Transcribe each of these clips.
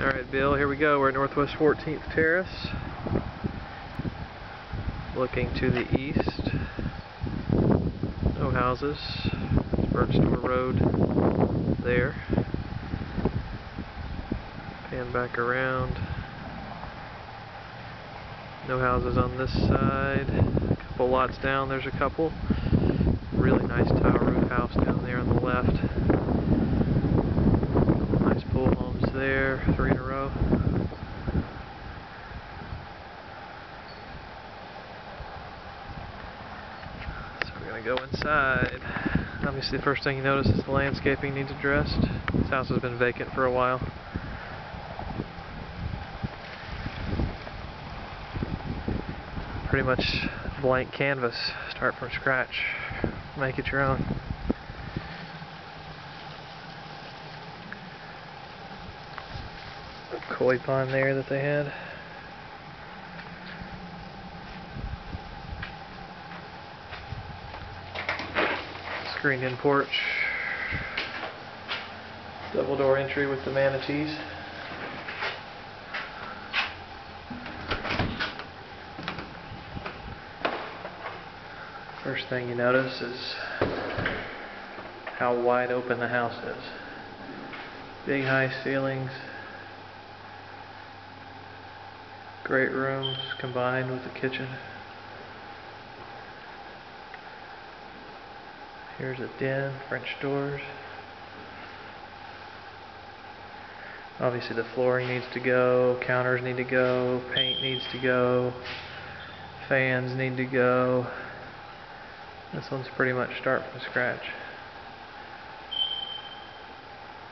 Alright Bill, here we go. We're at Northwest 14th Terrace. Looking to the east. No houses. Burnt Store Road there. Pan back around. No houses on this side. A couple lots down, there's a couple. Really nice tile roof house down there on the left. There, three in a row. So we're to go inside. Obviously the first thing you notice is the landscaping needs addressed. This house has been vacant for a while. Pretty much blank canvas. Start from scratch. Make it your own. Koi pond there that they had. Screened in porch. Double door entry with the manatees. First thing you notice is how wide open the house is. Big high ceilings, Great rooms combined with the kitchen. Here's a den, French doors. Obviously the flooring needs to go, counters need to go, paint needs to go, fans need to go. This one's pretty much start from scratch.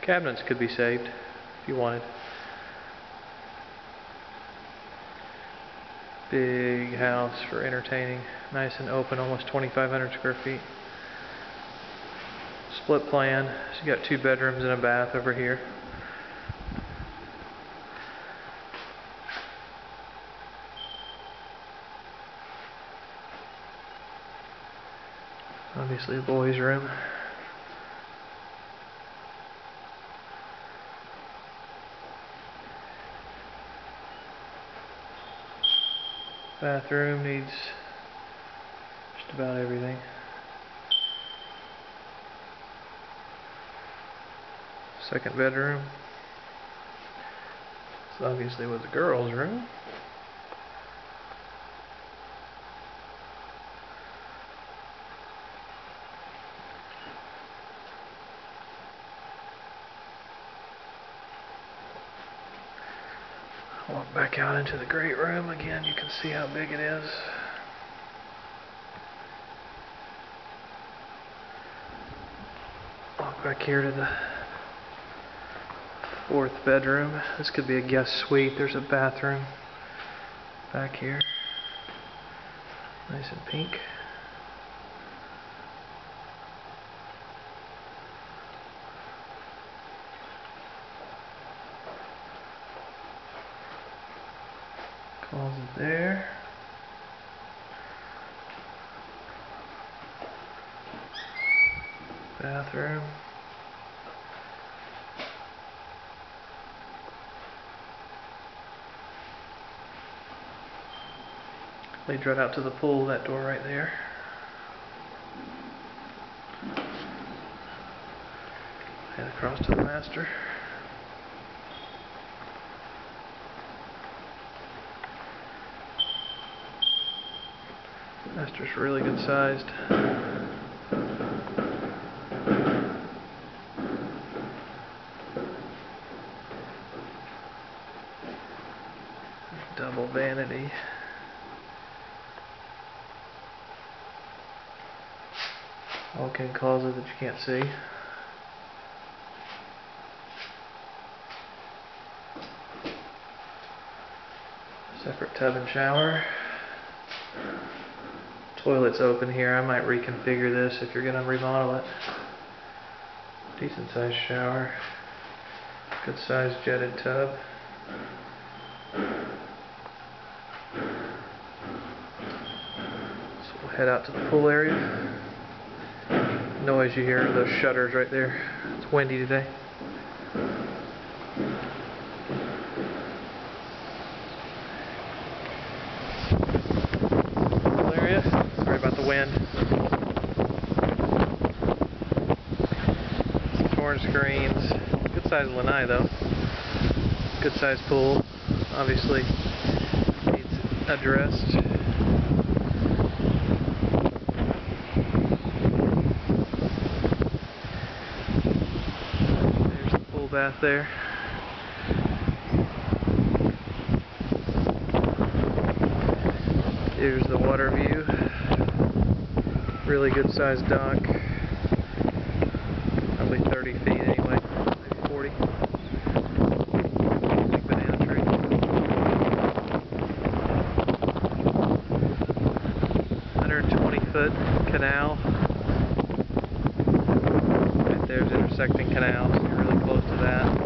Cabinets could be saved if you wanted. Big house for entertaining. Nice and open, almost 2,500 square feet. Split plan. Got two bedrooms and a bath over here. Obviously a boys room. Bathroom needs just about everything. Second bedroom. This obviously was the girls' room. Walk back out into the great room again. You can see how big it is. Walk back here to the fourth bedroom. This could be a guest suite. There's a bathroom back here. Nice and pink. Closet there. Bathroom. Leads right out to the pool, that door right there. Head across to the master. Just really good sized. Double vanity. Walk-in closet that you can't see. Separate tub and shower. Toilet's open here. I might reconfigure this if you're going to remodel it. Decent sized shower. Good sized jetted tub. So we'll head out to the pool area. Noise you hear those shutters right there. It's windy today. the wind. Some orange greens. Good size lanai though. Good size pool. Obviously needs addressed. There's the pool bath there. Here's the water view. Really good sized dock. Probably 30 feet anyway, maybe 40. Big banana tree. Hundred and twenty foot canal. Right there's intersecting canals. You're really close to that.